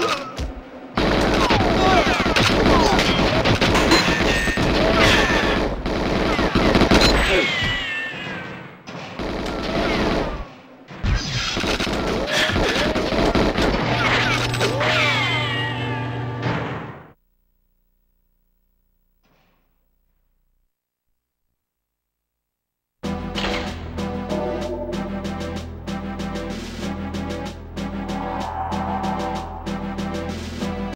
Ugh!